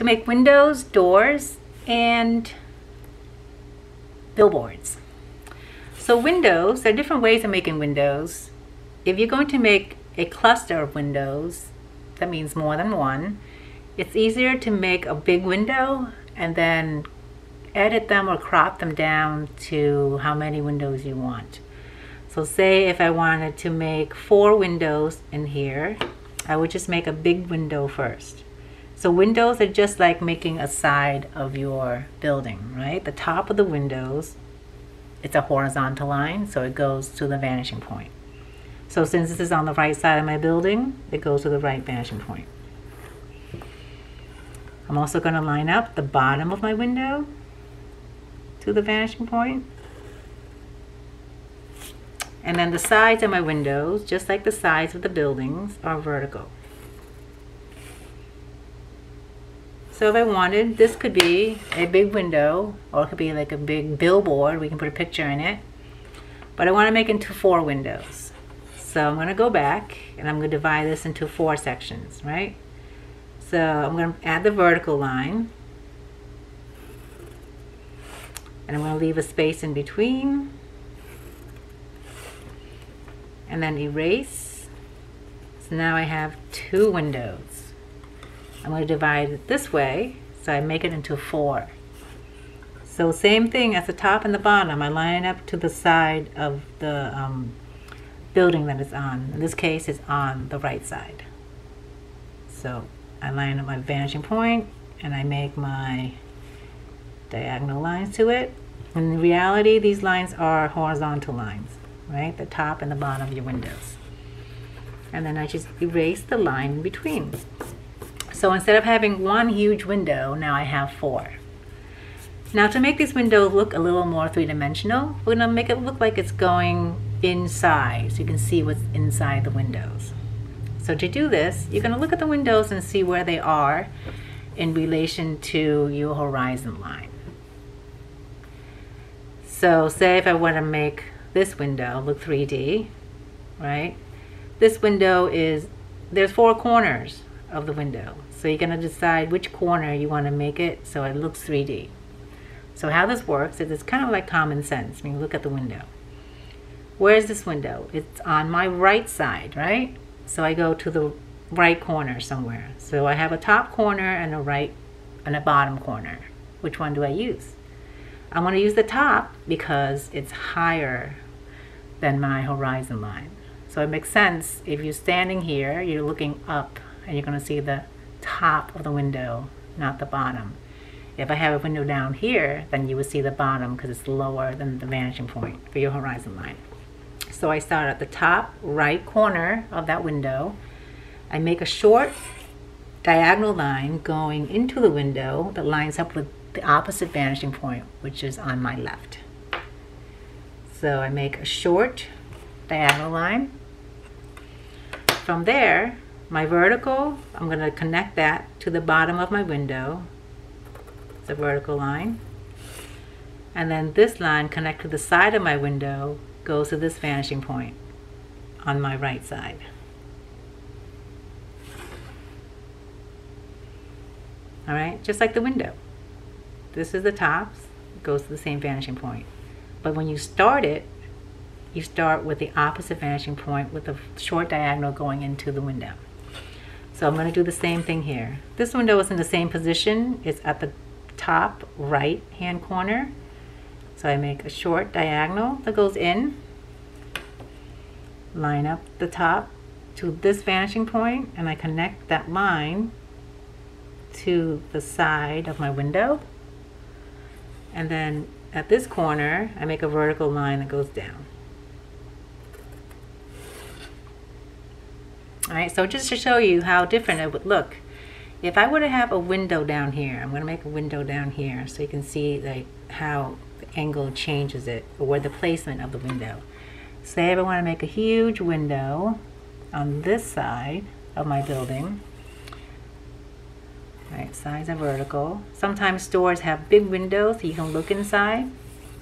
to make windows, doors, and billboards. So windows, there are different ways of making windows. If you're going to make a cluster of windows, that means more than one, it's easier to make a big window and then edit them or crop them down to how many windows you want. So say if I wanted to make four windows in here, I would just make a big window first. So windows are just like making a side of your building, right? The top of the windows, it's a horizontal line, so it goes to the vanishing point. So since this is on the right side of my building, it goes to the right vanishing point. I'm also going to line up the bottom of my window to the vanishing point. And then the sides of my windows, just like the sides of the buildings, are vertical. So if I wanted, this could be a big window, or it could be like a big billboard. We can put a picture in it. But I want to make it into four windows. So I'm going to go back, and I'm going to divide this into four sections, right? So I'm going to add the vertical line. And I'm going to leave a space in between. And then erase. So now I have two windows. I'm going to divide it this way, so I make it into four. So same thing as the top and the bottom, I line up to the side of the um, building that it's on. In this case, it's on the right side. So I line up my vanishing point and I make my diagonal lines to it. In reality, these lines are horizontal lines, right? The top and the bottom of your windows. And then I just erase the line in between. So instead of having one huge window, now I have four. Now to make these windows look a little more three-dimensional, we're gonna make it look like it's going inside, so you can see what's inside the windows. So to do this, you're gonna look at the windows and see where they are in relation to your horizon line. So say if I wanna make this window look 3D, right? This window is, there's four corners of the window. So you're going to decide which corner you want to make it so it looks 3D. So how this works is it's kind of like common sense when you look at the window. Where is this window? It's on my right side, right? So I go to the right corner somewhere. So I have a top corner and a right and a bottom corner. Which one do I use? I want to use the top because it's higher than my horizon line. So it makes sense if you're standing here, you're looking up and you're going to see the top of the window, not the bottom. If I have a window down here, then you would see the bottom because it's lower than the vanishing point for your horizon line. So I start at the top right corner of that window. I make a short diagonal line going into the window that lines up with the opposite vanishing point, which is on my left. So I make a short diagonal line. From there, my vertical, I'm going to connect that to the bottom of my window. It's a vertical line. And then this line connect to the side of my window goes to this vanishing point on my right side. All right, just like the window. This is the tops, it goes to the same vanishing point. But when you start it, you start with the opposite vanishing point with a short diagonal going into the window. So I'm going to do the same thing here. This window is in the same position. It's at the top right hand corner. So I make a short diagonal that goes in. Line up the top to this vanishing point and I connect that line to the side of my window. And then at this corner, I make a vertical line that goes down. All right, so just to show you how different it would look. If I were to have a window down here, I'm going to make a window down here so you can see like how the angle changes it or the placement of the window. Say I want to make a huge window on this side of my building. Right, sides are vertical. Sometimes stores have big windows so you can look inside,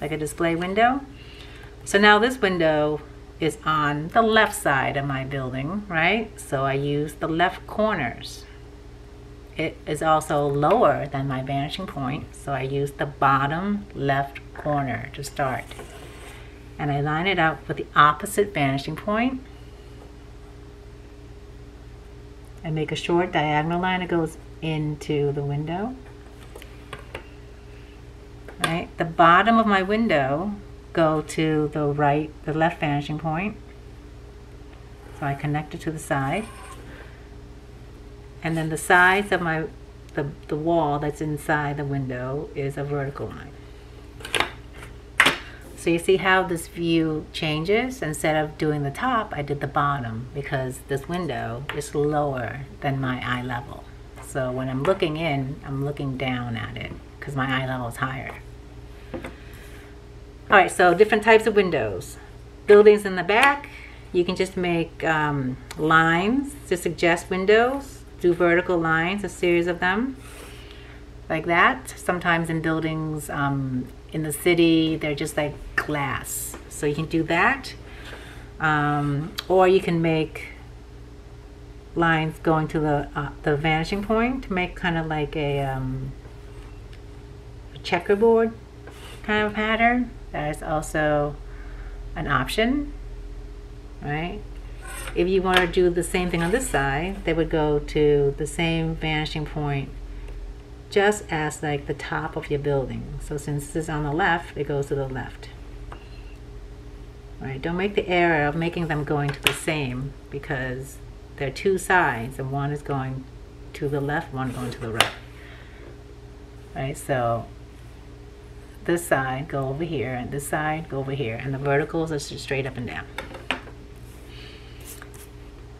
like a display window. So now this window is on the left side of my building, right? So I use the left corners it is also lower than my vanishing point. So I use the bottom left corner to start. And I line it up with the opposite vanishing point. I make a short diagonal line that goes into the window. Right, the bottom of my window go to the right, the left vanishing point. So I connect it to the side. And then the sides of my, the, the wall that's inside the window is a vertical line. So you see how this view changes? Instead of doing the top, I did the bottom because this window is lower than my eye level. So when I'm looking in, I'm looking down at it because my eye level is higher. All right, so different types of windows. Buildings in the back, you can just make um, lines to suggest windows do vertical lines, a series of them, like that. Sometimes in buildings um, in the city, they're just like glass. So you can do that. Um, or you can make lines going to the, uh, the vanishing point to make kind of like a, um, a checkerboard kind of pattern. That is also an option, right? If you want to do the same thing on this side, they would go to the same vanishing point just as like the top of your building. So since this is on the left, it goes to the left. Right, don't make the error of making them going to the same because there are two sides and one is going to the left, one going to the right. Right, so this side go over here and this side go over here and the verticals are just straight up and down.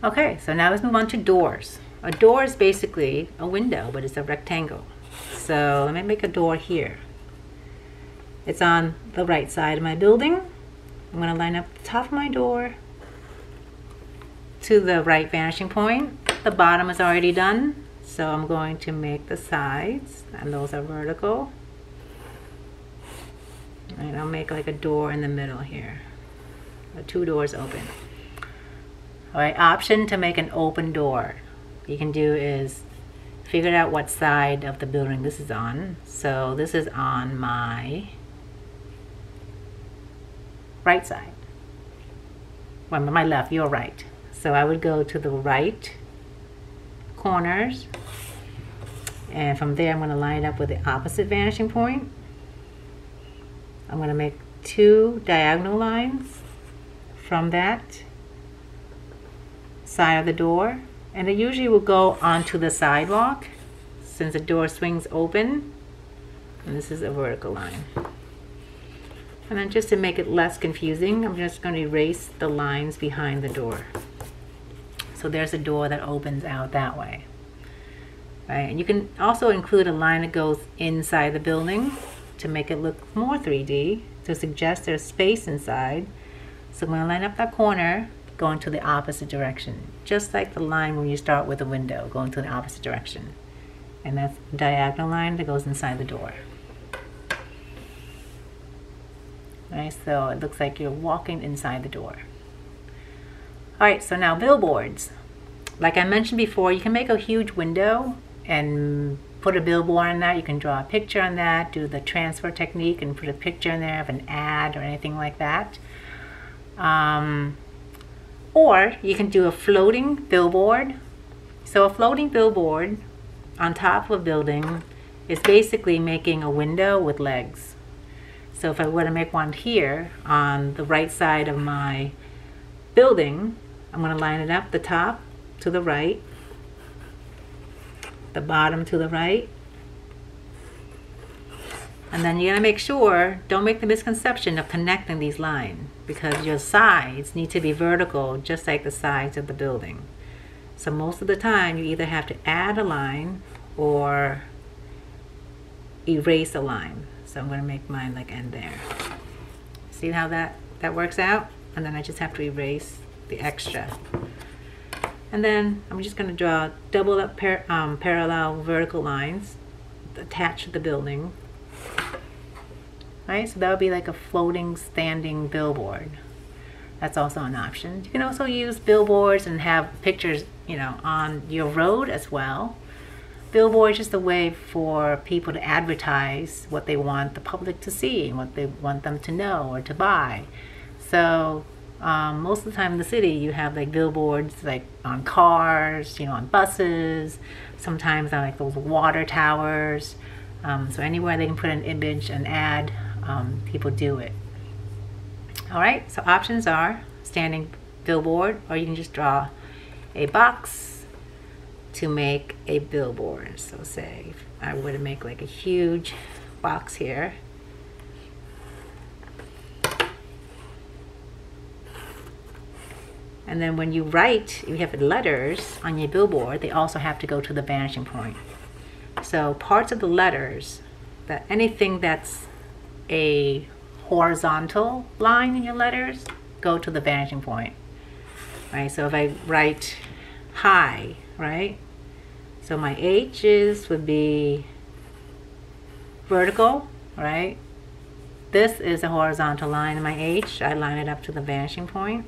Okay, so now let's move on to doors. A door is basically a window, but it's a rectangle. So let me make a door here. It's on the right side of my building. I'm going to line up the top of my door to the right vanishing point. The bottom is already done, so I'm going to make the sides, and those are vertical. And I'll make like a door in the middle here. The two doors open. All right, option to make an open door. You can do is figure out what side of the building this is on. So this is on my right side. Well, my left, your right. So I would go to the right corners and from there I'm going to line up with the opposite vanishing point. I'm going to make two diagonal lines from that side of the door. And it usually will go onto the sidewalk since the door swings open. And this is a vertical line. And then just to make it less confusing I'm just going to erase the lines behind the door. So there's a door that opens out that way. Right and you can also include a line that goes inside the building to make it look more 3D to suggest there's space inside so I'm going to line up that corner going to the opposite direction. Just like the line when you start with a window, going to the opposite direction. And that's the diagonal line that goes inside the door. Right, so it looks like you're walking inside the door. All right, so now billboards. Like I mentioned before, you can make a huge window and put a billboard on that. You can draw a picture on that, do the transfer technique and put a picture in there of an ad or anything like that. Um, or you can do a floating billboard. So a floating billboard on top of a building is basically making a window with legs. So if I were to make one here on the right side of my building, I'm going to line it up the top to the right, the bottom to the right, and then you gotta make sure, don't make the misconception of connecting these lines because your sides need to be vertical just like the sides of the building. So most of the time you either have to add a line or erase a line. So I'm gonna make mine like end there. See how that, that works out? And then I just have to erase the extra. And then I'm just gonna draw double up par um, parallel vertical lines attached to the building right? So that would be like a floating standing billboard. That's also an option. You can also use billboards and have pictures, you know, on your road as well. billboard is just a way for people to advertise what they want the public to see what they want them to know or to buy. So um, most of the time in the city, you have like billboards like on cars, you know, on buses, sometimes on like those water towers. Um, so anywhere they can put an image, an ad, um, people do it. All right, so options are standing billboard, or you can just draw a box to make a billboard. So say I to make like a huge box here. And then when you write, you have letters on your billboard, they also have to go to the vanishing point. So parts of the letters, that anything that's a horizontal line in your letters, go to the vanishing point. Right, so if I write high, right? So my H's would be vertical, right? This is a horizontal line in my H. I line it up to the vanishing point.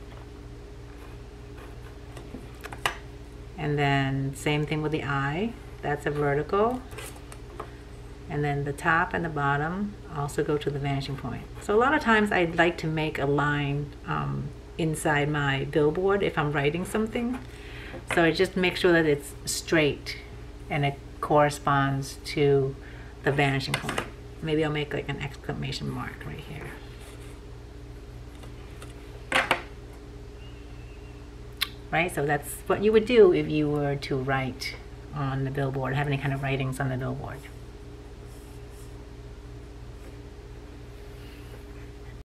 And then same thing with the eye. That's a vertical. And then the top and the bottom also go to the vanishing point. So a lot of times I'd like to make a line um, inside my billboard if I'm writing something. So I just make sure that it's straight and it corresponds to the vanishing point. Maybe I'll make like an exclamation mark right here. Right, so that's what you would do if you were to write on the billboard, have any kind of writings on the billboard.